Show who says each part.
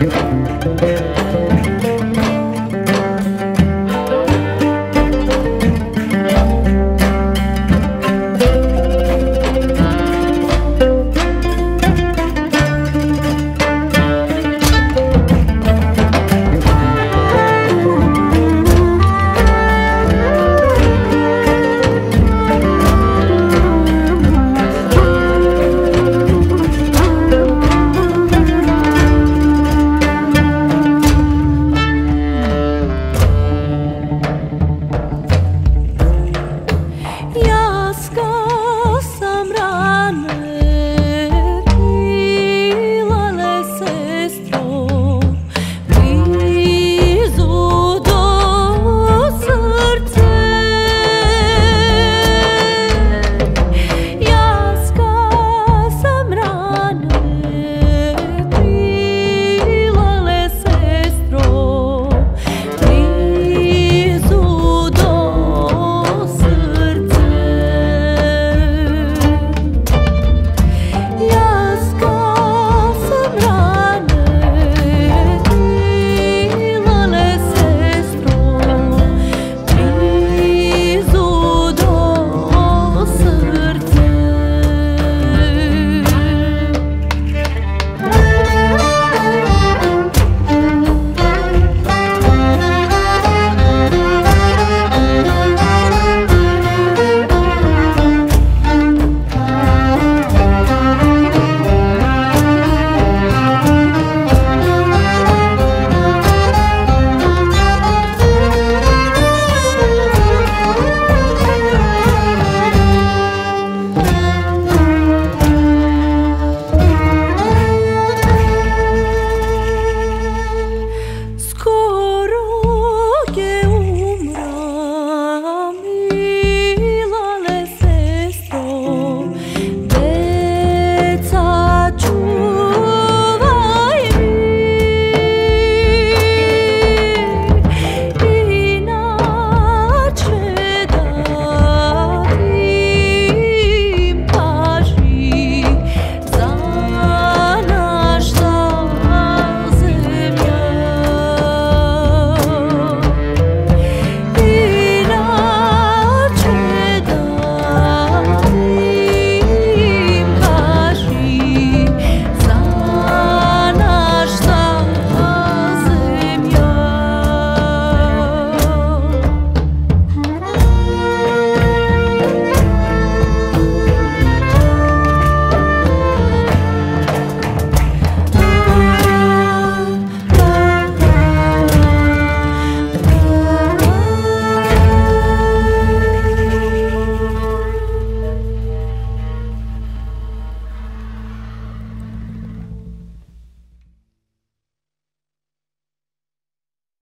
Speaker 1: Yeah. sky.